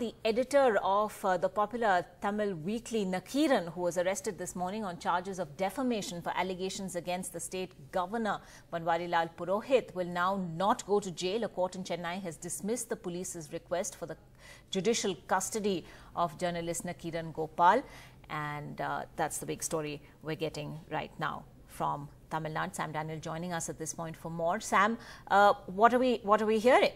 the editor of uh, the popular Tamil weekly Nakkheeran, who was arrested this morning on charges of defamation for allegations against the state governor Banwarilal Purohit, will now not go to jail. A court in Chennai has dismissed the police's request for the judicial custody of journalist Nakkheeran Gopal. And uh, that's the big story we're getting right now from Tamil Nadu. Sam Daniel joining us at this point for more. Sam, uh, what are we what are we hearing?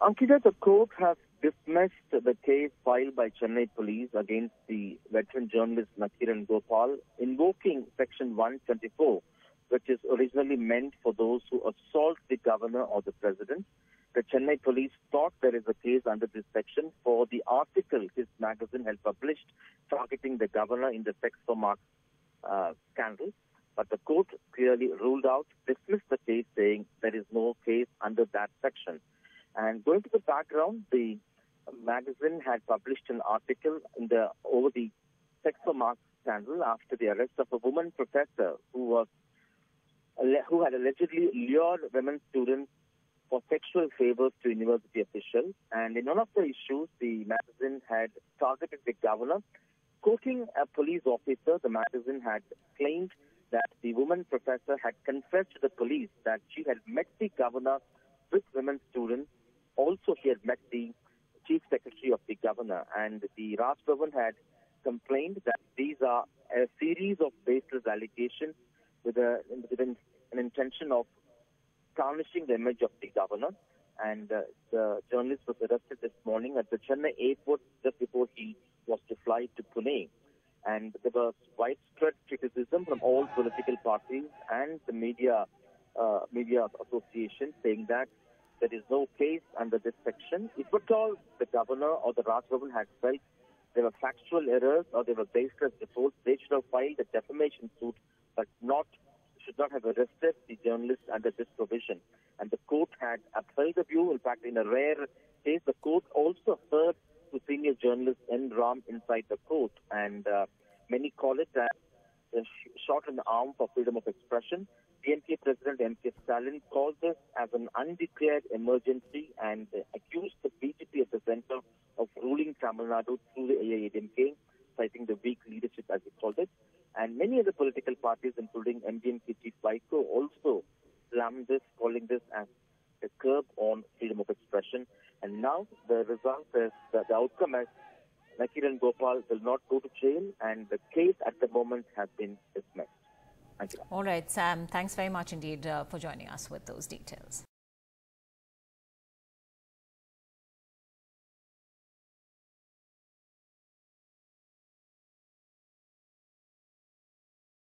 Ankita, the court has dismissed the case filed by Chennai police against the veteran journalist Nakkheeran Gopal, invoking Section 124, which is originally meant for those who assault the governor or the president. The Chennai police thought there is a case under this section for the article his magazine had published targeting the governor in the sex for marks uh, scandal. But the court clearly ruled out, dismissed the case, saying there is no case under that section. And going to the background, the magazine had published an article in the over the sex for marks scandal after the arrest of a woman professor who was who had allegedly lured women students for sexual favors to university officials. And in one of the issues, the magazine had targeted the governor. Quoting a police officer, the magazine had claimed that the woman professor had confessed to the police that she had met the governor with women students also he had met the chief secretary of the governor, and the Raj Bhavan had complained that these are a series of baseless allegations with, a, with an, an intention of tarnishing the image of the governor. And uh, the journalist was arrested this morning at the Chennai airport just before he was to fly to Pune. And there was widespread criticism from all political parties and the media uh, media association saying that there is no case under this section. If at all the governor or the Raj Bhavan had felt there were factual errors or there were baseless reports, they should have filed a defamation suit, but not should not have arrested the journalist under this provision. And the court had upheld the view. In fact, in a rare case, the court also heard to senior journalist N. Ram inside the court, and uh, many call it a shot in the arm for freedom of expression. DMK President M.K. Stalin called this as an undeclared emergency and accused the BJP at the center of ruling Tamil Nadu through the AIADMK, citing the weak leadership as he called it. And many other political parties, including MDMK Chief Vaiko, also slammed this, calling this as a curb on freedom of expression. And now the result is the outcome is Nakkheeran Gopal will not go to jail and the case at the moment has been dismissed. Thank you. All right, Sam, thanks very much indeed uh, for joining us with those details.